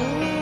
Thank.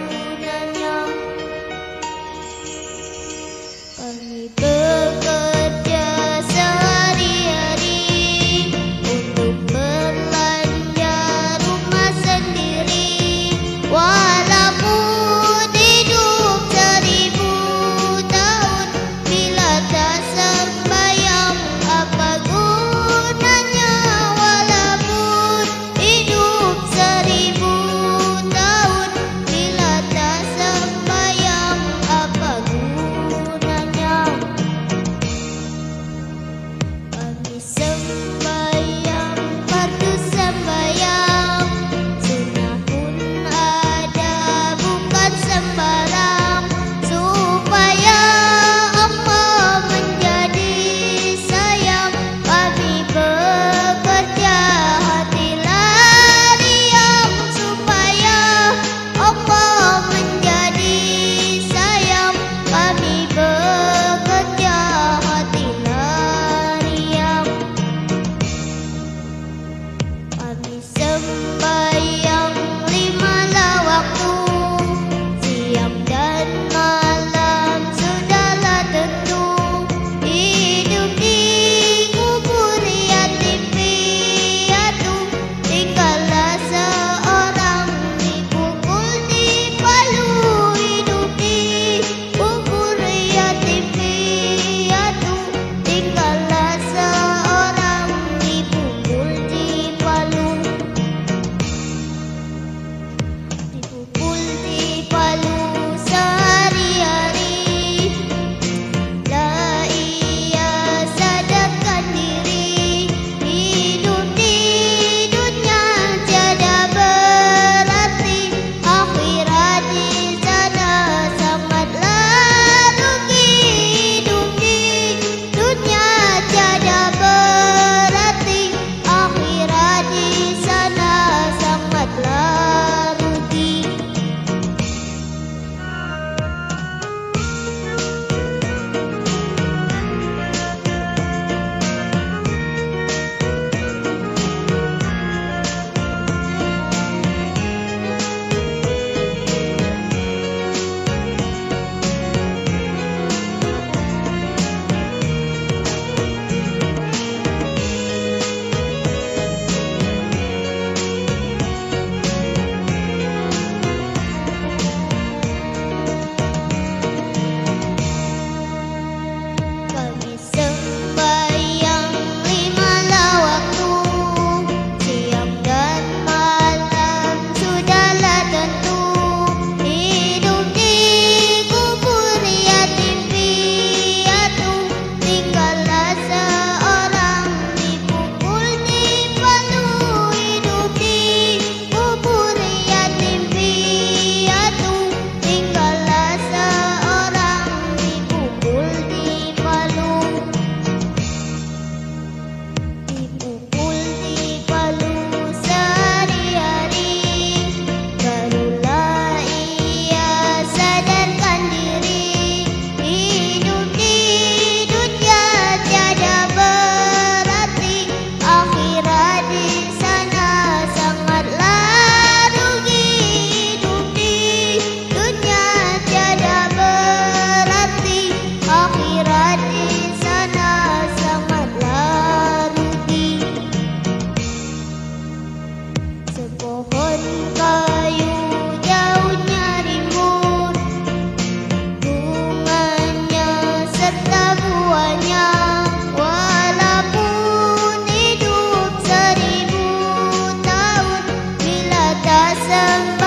so